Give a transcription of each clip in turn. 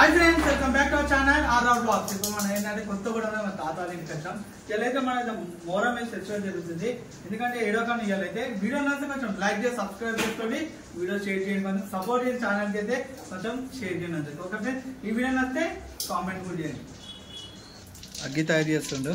Hi friends welcome back to our channel RR blogs ఇప్పుడు మనం ఏంటంటే కొత్త కూడా మన తాతాలు వాళ్ళ ఇంటికి వచ్చాం. ఇవాళైతే మన మోరం మీద ఫెస్టివల్ జరుగుతుంది. ఎందుకంటే ఏడో కానీ ఇవాళైతే వీడియో నచ్చితే కొంచెం లైక్ చేసి సబ్స్క్రైబ్ చేసుకోండి. వీడియో షేర్ చేయండి కొంచెం సపోర్ట్ చేయండి ఛానల్కి అయితే కొంచెం షేర్ చేయండి ఓకే ఫ్రెండ్స్ ఈ వీడియో నచ్చితే కామెంట్ కూడా చేయండి. అగ్గి తయారు చేస్తుండు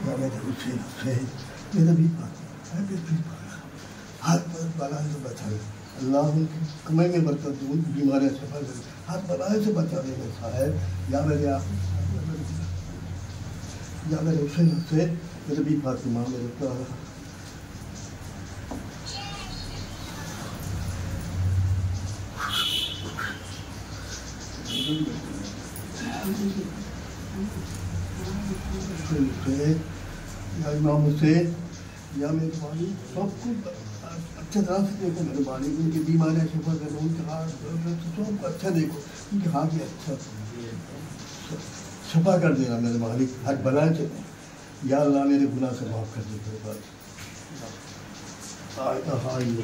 या मेरे हुसैन हुसैन मेरा भी मेरे भी हाथ पर बलाए से बचाए अल्लाह उनकी कमाई में बरकत दे उनकी बीमारियां सफल करे हाथ बलाए से बचाने में साहब या मेरे आखिर या मेरे हुसैन हुसैन मेरे मेरे प्यारा हुसैन या इमाम हुसैन या मेरे वाली सबको अच्छे तरह से देखो मेरे वाली उनकी बीमारियाँ करो उनके हाथ सबको अच्छा देखो, उनके हाथ भी अच्छा। शफा कर देना मेरे मालिक हाथ बनाए चले। या अल्लाह मेरे गुनाह से माफ़ कर दे मेरे पास हाँ। हाँ ये